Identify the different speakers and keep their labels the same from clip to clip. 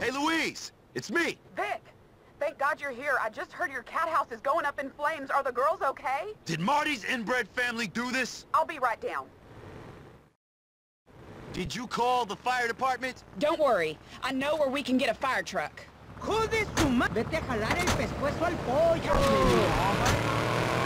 Speaker 1: Please, it's me.
Speaker 2: Vic, thank God you're here. I just heard your cat house is going up in flames. Are the girls okay?
Speaker 1: Did Marty's inbred family do this?
Speaker 2: I'll be right down.
Speaker 1: Did you call the fire department?
Speaker 3: Don't worry. I know where we can get a fire truck.
Speaker 4: ¡Joder su ma... Vete a jalar el pescuezo al pollo. Oh.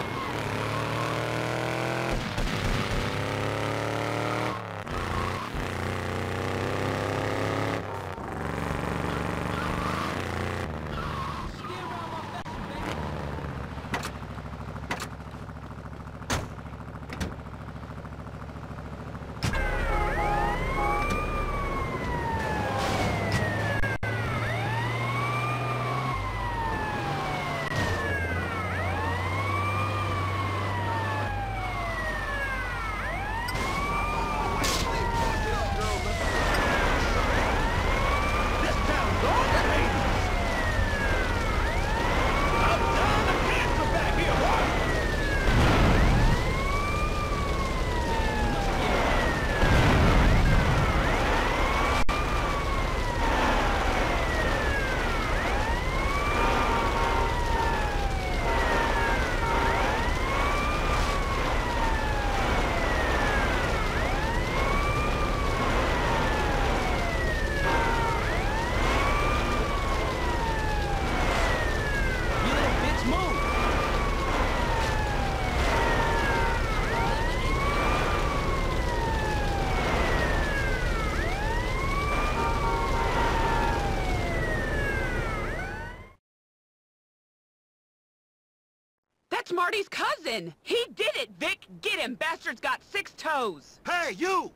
Speaker 3: That's Marty's cousin. He did it, Vic. Get him. Bastard's got six toes.
Speaker 1: Hey, you!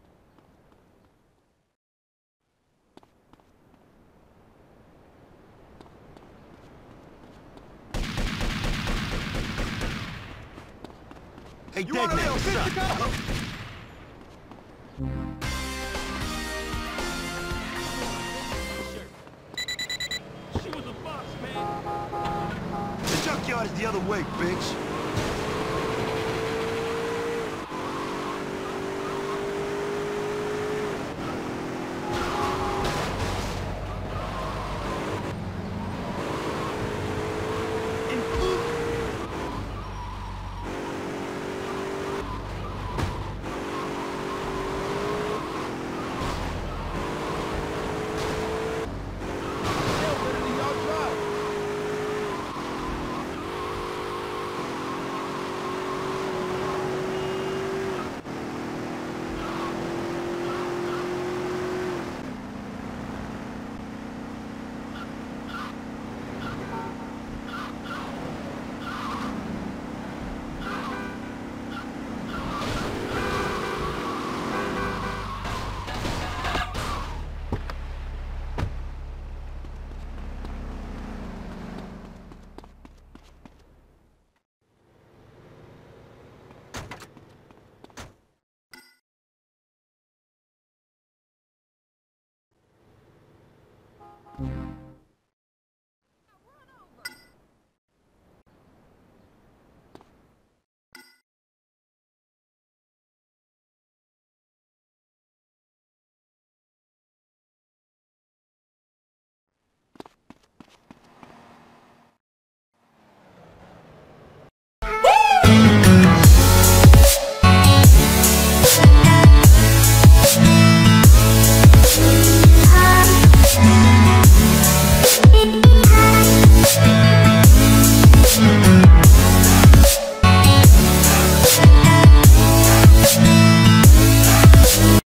Speaker 1: Hey,
Speaker 5: You want a
Speaker 1: other way, bitch.
Speaker 4: ¡Joder!